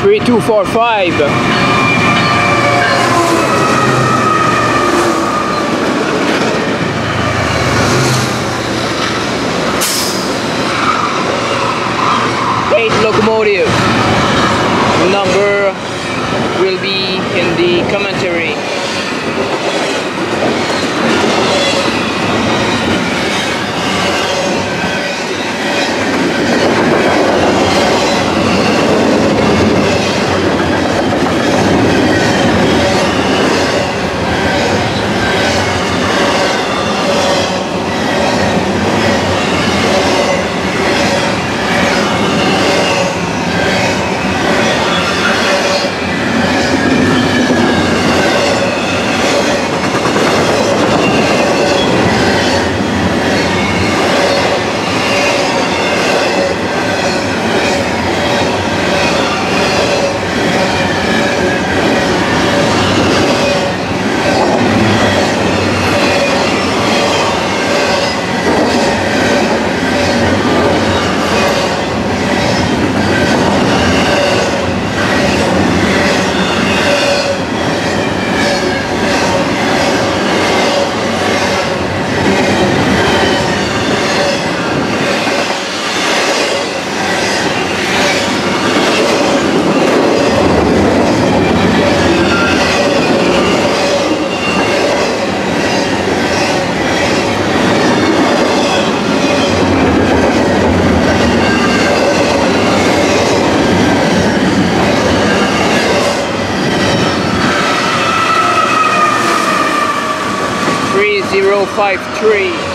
3245. Eight locomotive. Number will be in the commentary. Zero five three.